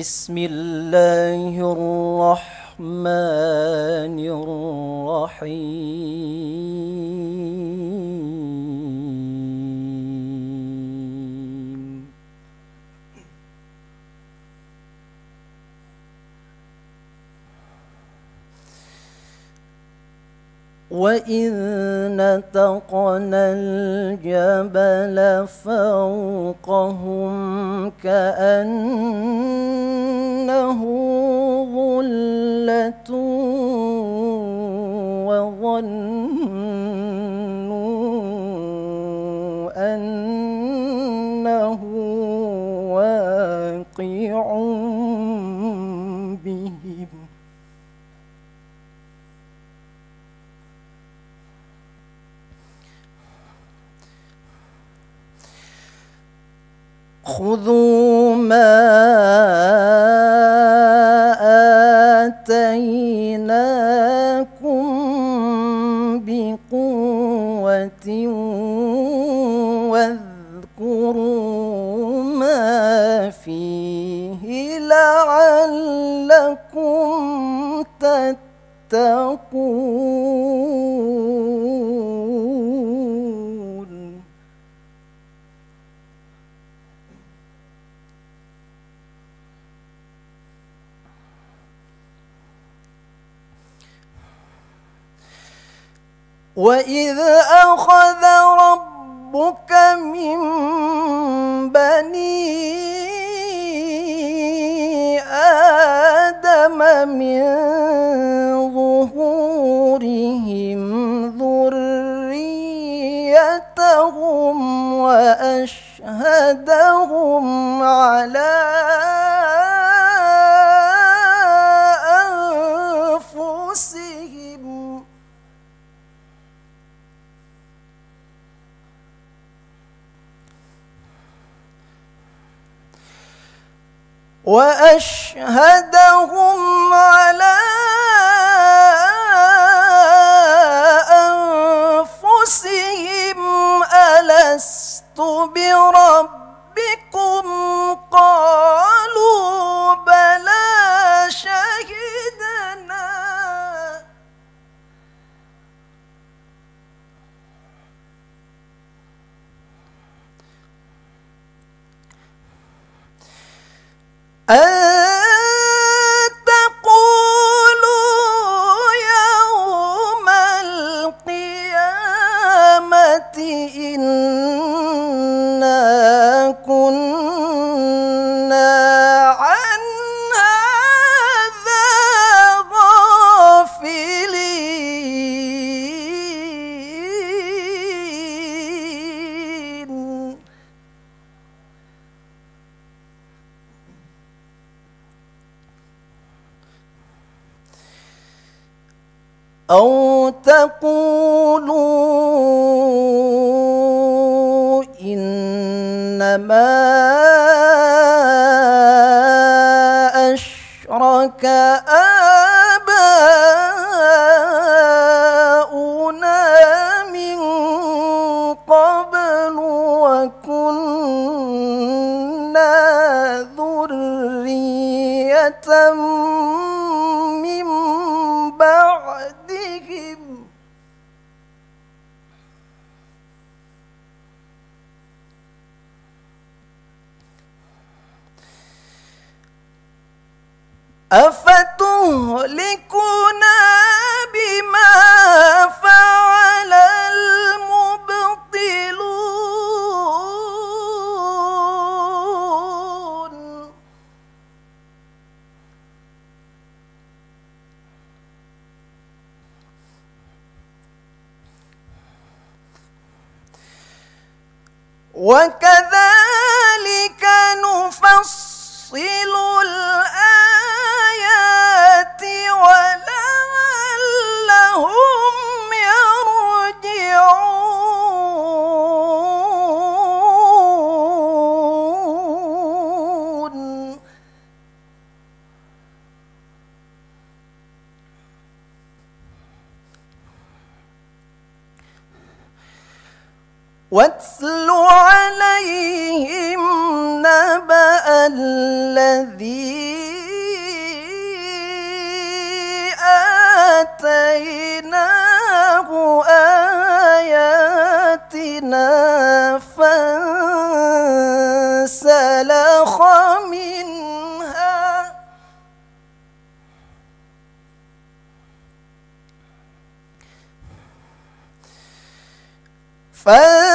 بسم الله الرحمن الرحيم. وإذ نتقنا الجبل فوقهم كأنه ظلة وظنوا أنه واقع بهم. خذوا ما واذكروا ما فيه لعلكم تتقون. وإذ أخذ ربك من بني آدم من ظهورهم ذريتهم وأشهدهم على وأشهدهم على أنفسهم ألست بربكم أو تقولوا إنما أشرك آباؤنا من قبل وكنا ذرية وكذلك نفصل واتل عليهم النبأ الذي آتيناه آياتنا فانسلخ منها. فانسلخ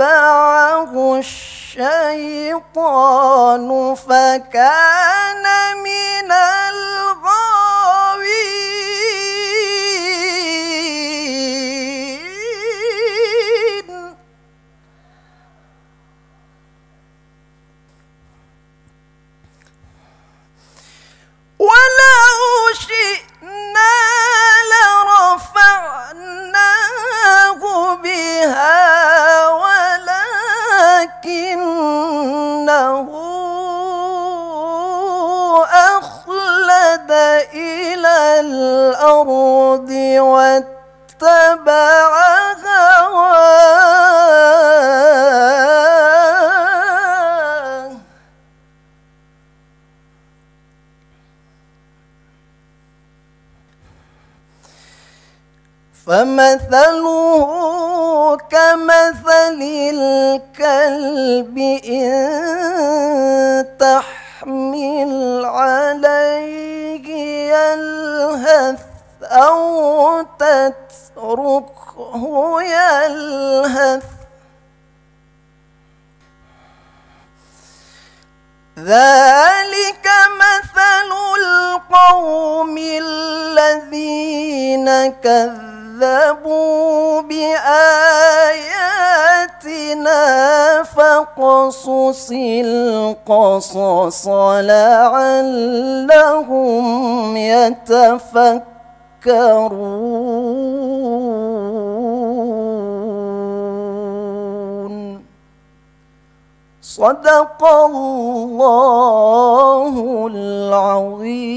فأتبعه الشيطان فكان فمثله كمثل الكلب إن تحمل أو تتركه يلهث. ذلك مثل القوم الذين كذبوا بآياتنا فاقصص القصص لعلهم يتفكرون. صدق الله العظيم.